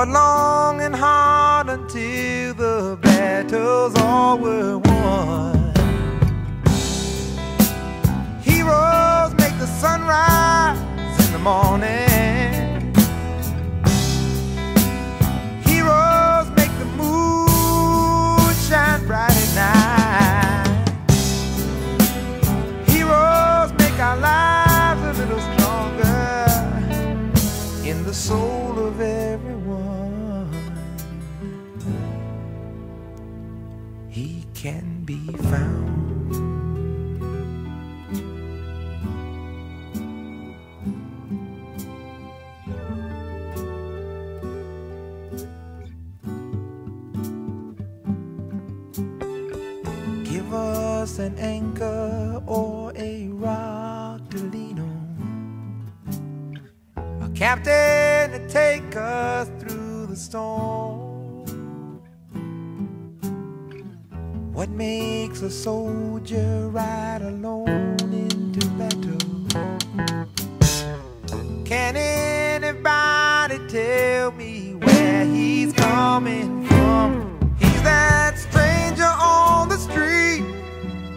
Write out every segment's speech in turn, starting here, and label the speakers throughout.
Speaker 1: Fought long and hard until the battles all were won. Heroes make the sunrise in the morning. He can be found. Give us an anchor or a rock to lean on. A captain to take us through the storm. What makes a soldier ride alone into battle? Can anybody tell me where he's coming from? He's that stranger on the street.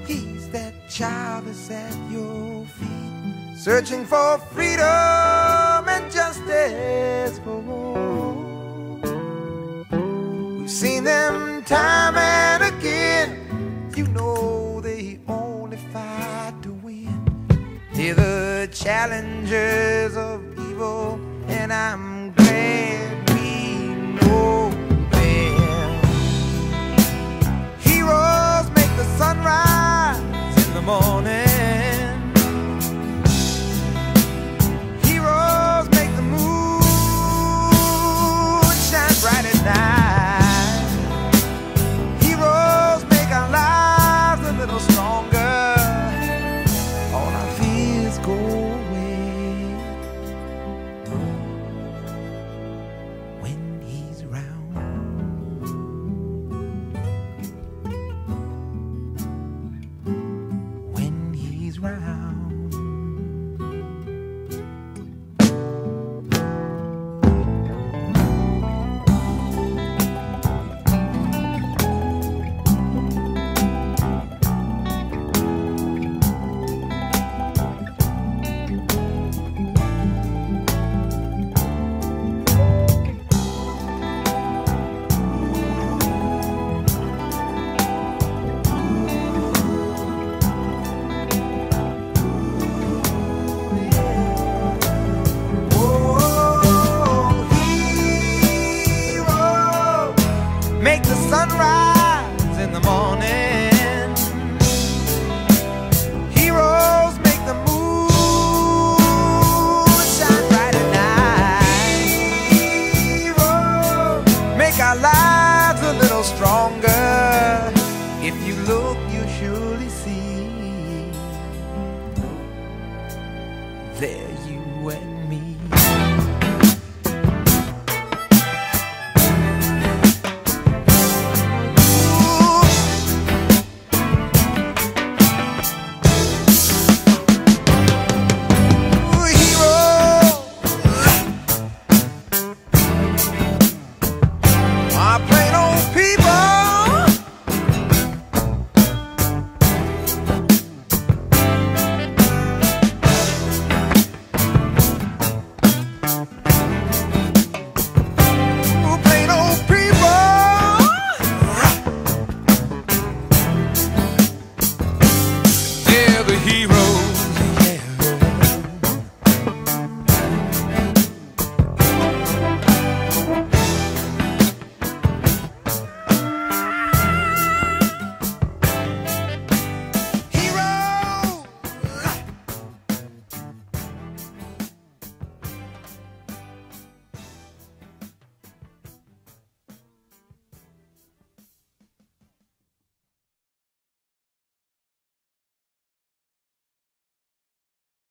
Speaker 1: He's that child that's at your feet, searching for freedom and justice for all. We've seen them time sunrise in the morning. Heroes make the moon shine bright at night. Heroes make our lives a little stronger.